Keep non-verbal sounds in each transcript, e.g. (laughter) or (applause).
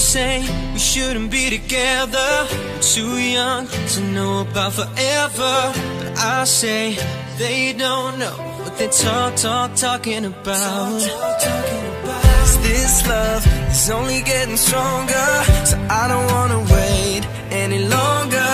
say we shouldn't be together. We're too young to know about forever. But I say they don't know what they talk, talk, talking about. Talk, talk, about. This love is only getting stronger, so I don't wanna wait any longer.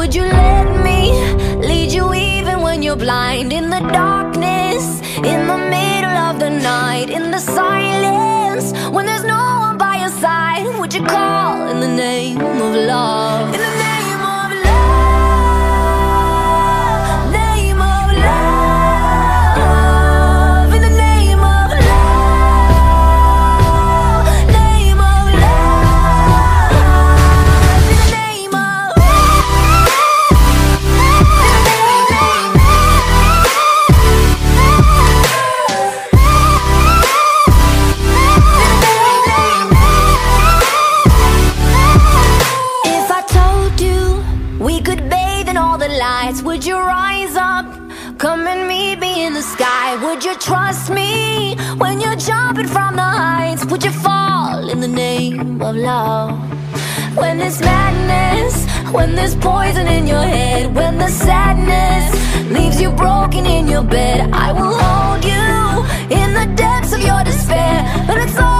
Would you let me lead you even when you're blind? In the darkness, in the middle of the night, in the silence, when there's no one by your side, would you call in the name of love? of love. When there's madness, when there's poison in your head When the sadness leaves you broken in your bed I will hold you in the depths of your despair. But it's all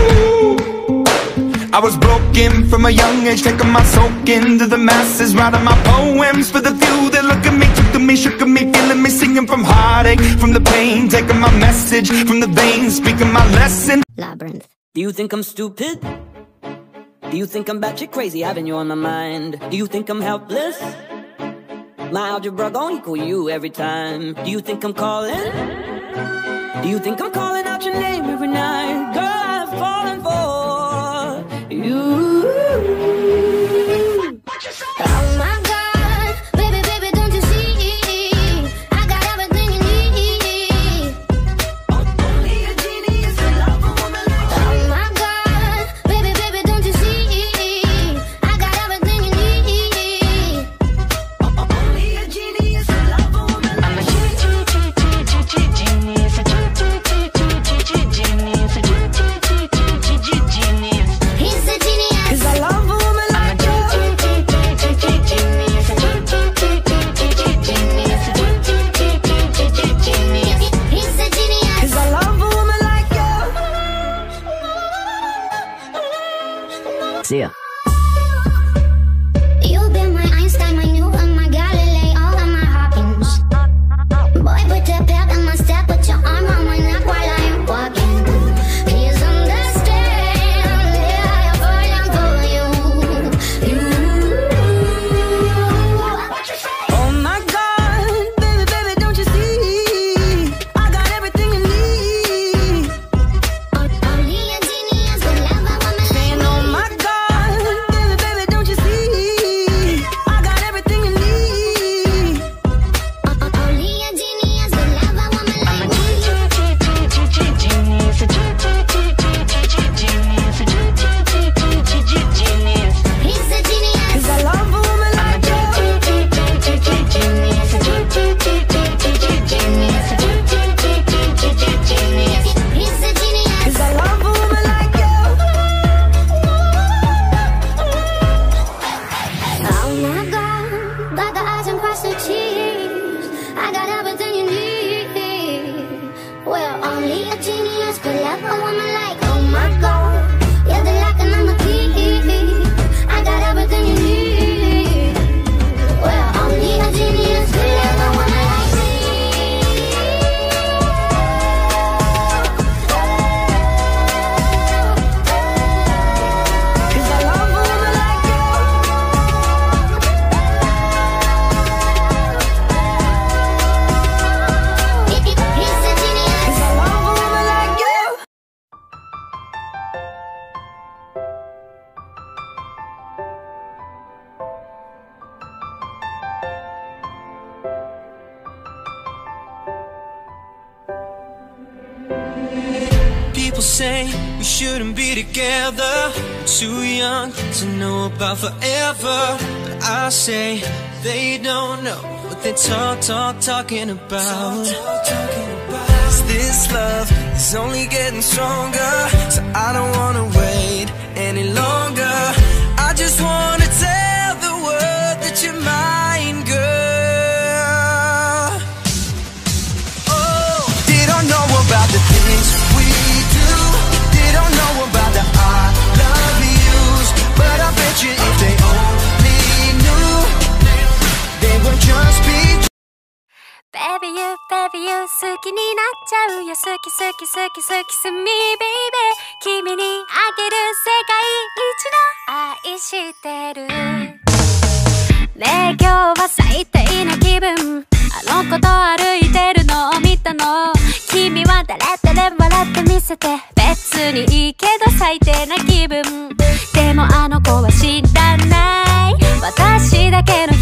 I was broken from a young age, taking my soak into the masses, writing my poems for the few that look at me, took to me, shook at me, feeling me, singing from heartache, from the pain, taking my message from the veins, speaking my lesson. Labyrinth. Do you think I'm stupid? Do you think I'm batshit crazy having you on my mind? Do you think I'm helpless? My algebra gon' equal you every time. Do you think I'm calling? Do you think I'm calling out your name every night? Girl, got eyes and cross the T's. I got everything say they don't know what they talk, talk, talking about. 'Cause this love is only getting stronger. So I don't wanna wait any longer. ベビーユ you, 好きになっちゃうよ。好き好き好き好きすみ baby 君にあげる世界一の愛してるねえ今日は最低な気分あの子と歩いてるのを見たの君は誰誰笑ってみせて別にいいけど最低な気分でもあの子は知らない私だけの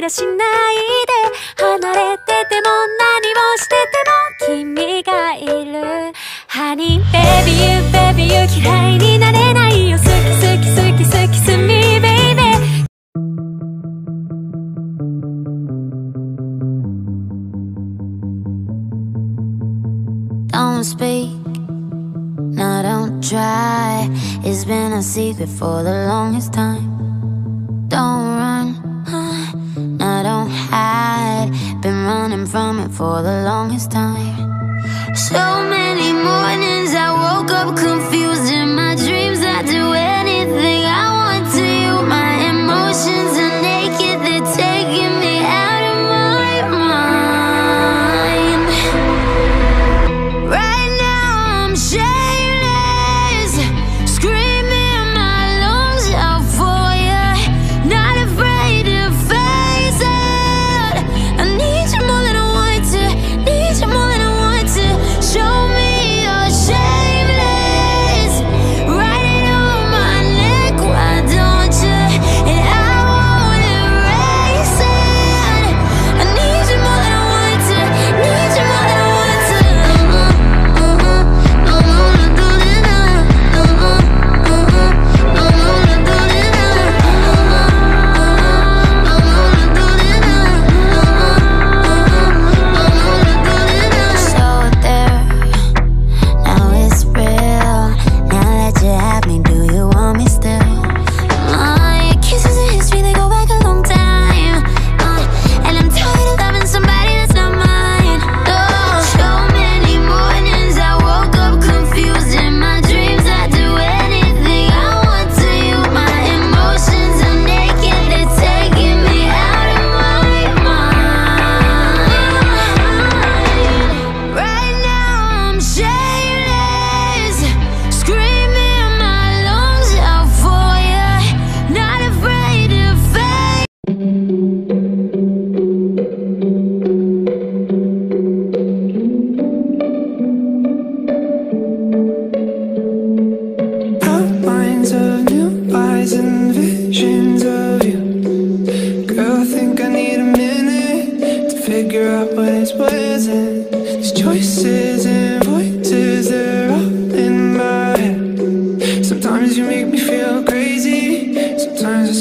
イラしないで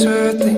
answer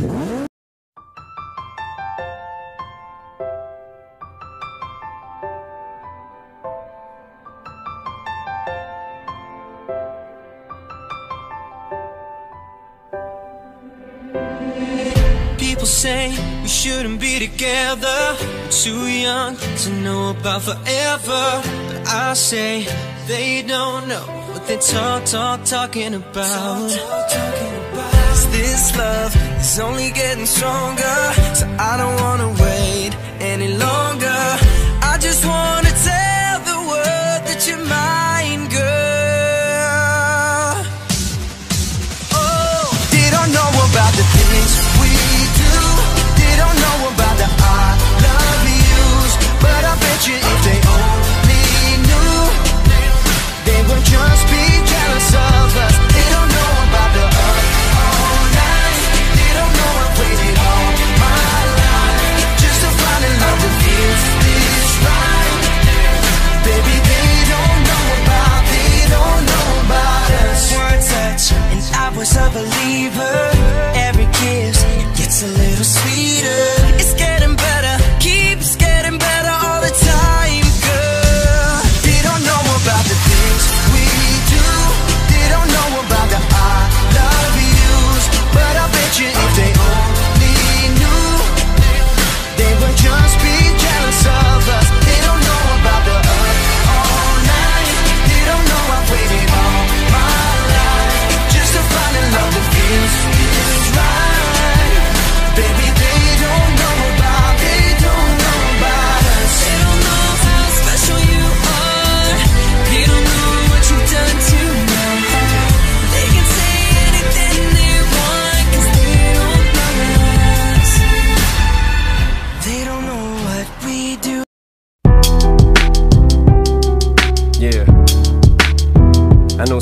People say we shouldn't be together We're too young to know about forever But I say they don't know What they talk, talk, talking about, talk, talk, talking about. Cause this love is only getting stronger. So I don't wanna wait any longer. I just wanna take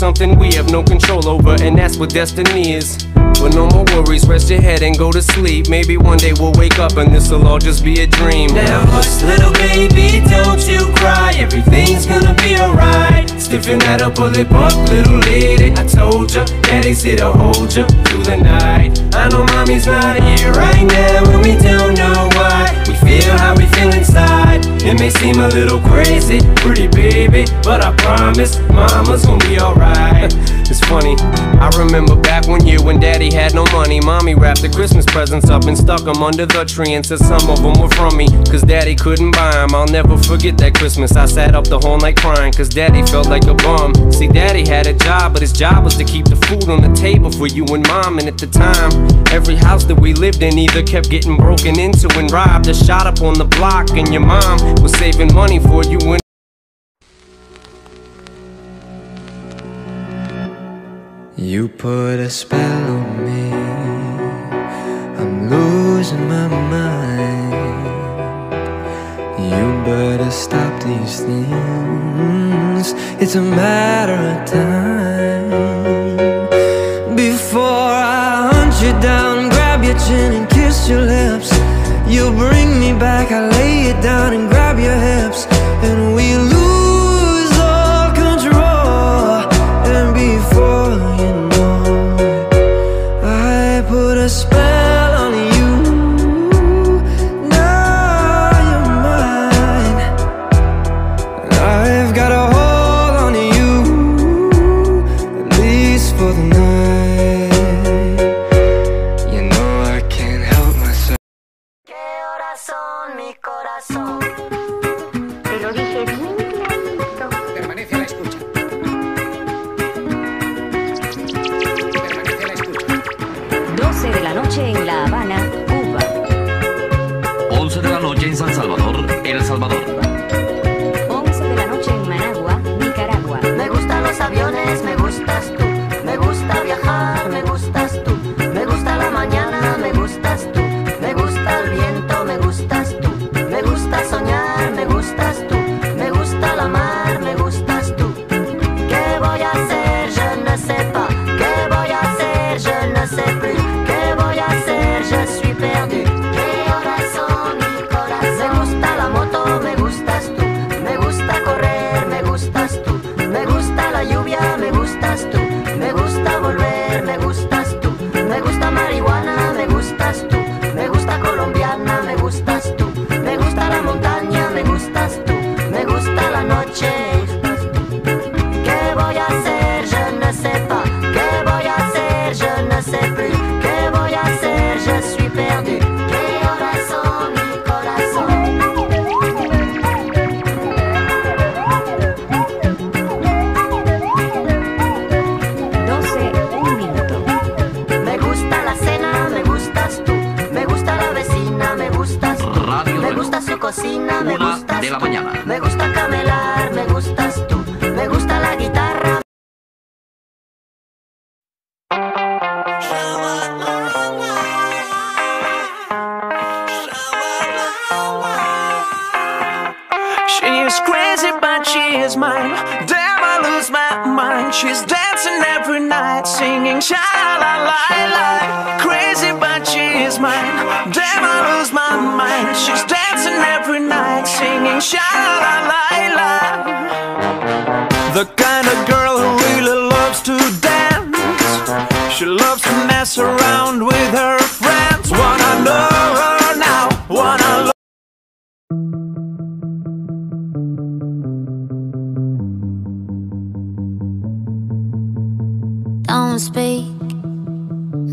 something we have no control over, and that's what destiny is. But no more worries, rest your head and go to sleep. Maybe one day we'll wake up and this'll all just be a dream. Now hush, little baby, don't you cry. Everything's gonna be alright. Stiffen that up, pull up, little lady. I told ya, daddy's here to hold ya through the night. I know mommy's not here right now, and we don't know why. We feel how we feel inside. It may seem a little crazy, pretty baby, but I promise mama's gonna be alright. (laughs) It's funny, I remember back one year when daddy had no money. Mommy wrapped the Christmas presents up and stuck them under the tree and said some of them were from me, cause daddy couldn't buy them. I'll never forget that Christmas. I sat up the whole night crying, cause daddy felt like a bum. See, daddy had a job, but his job was to keep the food on the table for you and mom. And at the time, every house that we lived in either kept getting broken into and robbed or shot up on the block, and your mom was saving money for you and You put a spell on me. I'm losing my mind. You better stop these things. It's a matter of time. Before I hunt you down, grab your chin and kiss your lips. You bring me back, I lay it down and grab your hips. And we lose all control. And before you know I put a spell ne sais is mine. Damn, I lose my mind. She's dancing every night, singing sha la la la. Crazy, but she is mine. Damn, I lose my mind. She's dancing every night, singing sha la la la. The kind of girl who really loves to dance. She loves to mess around with her friends. Wanna know her now? Wanna speak.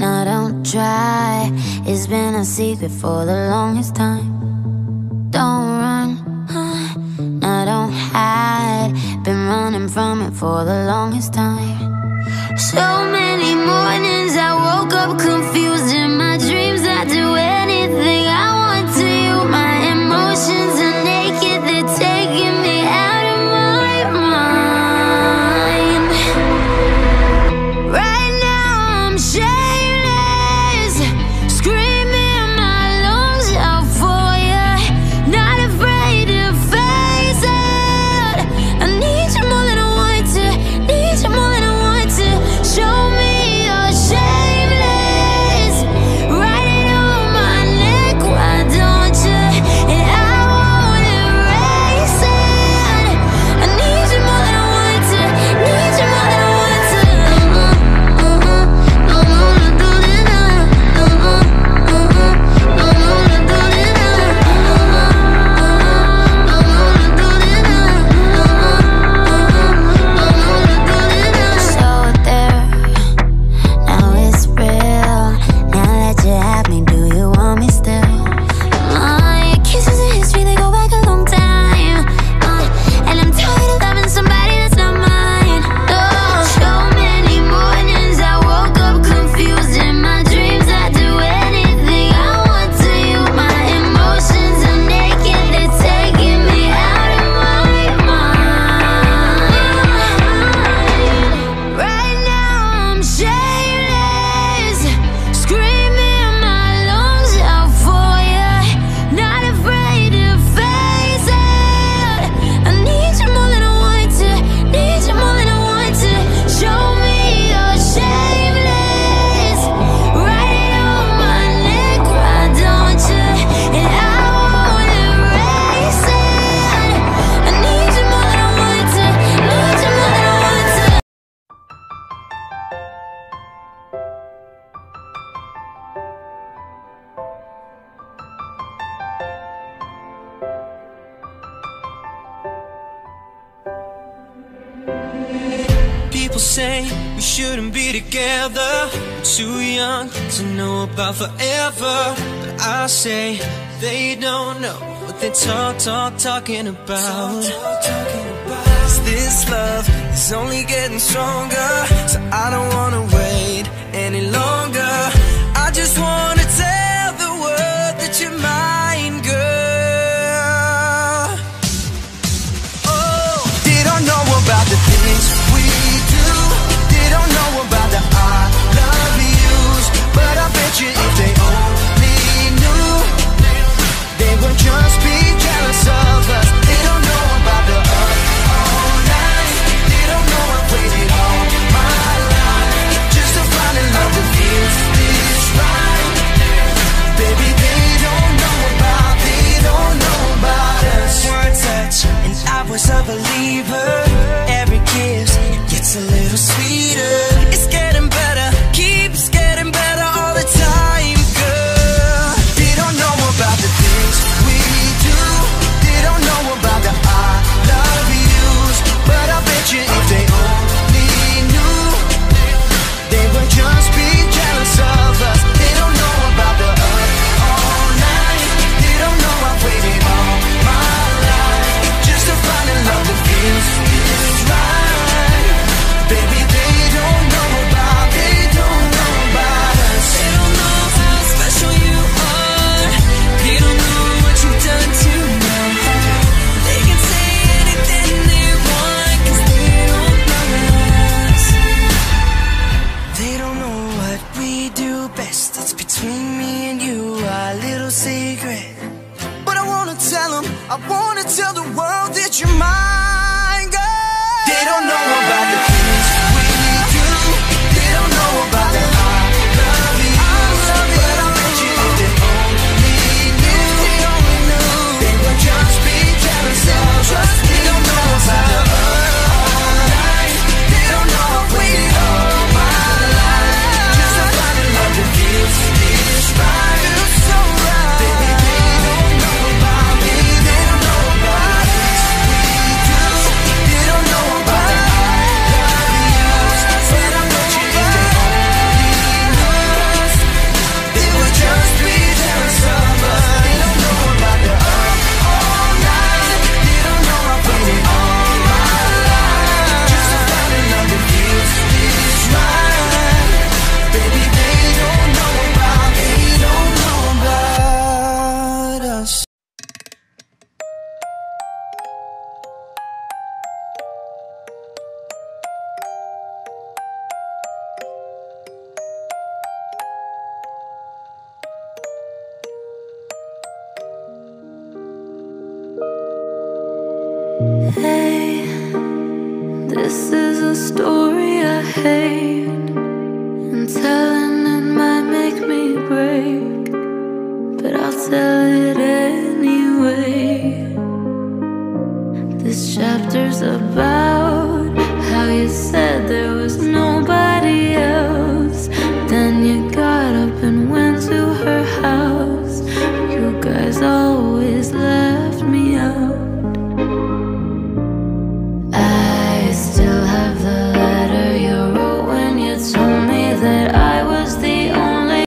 No, don't try. It's been a secret for the longest time. Don't run, huh? no, don't hide. Been running from it for the longest time. So many mornings I woke up confused. people say we shouldn't be together. We're too young to know about forever. But I say they don't know what they talk, talk, talking about. Talk, talk, talking this love is only getting stronger. So I don't wanna wait any longer. I wanna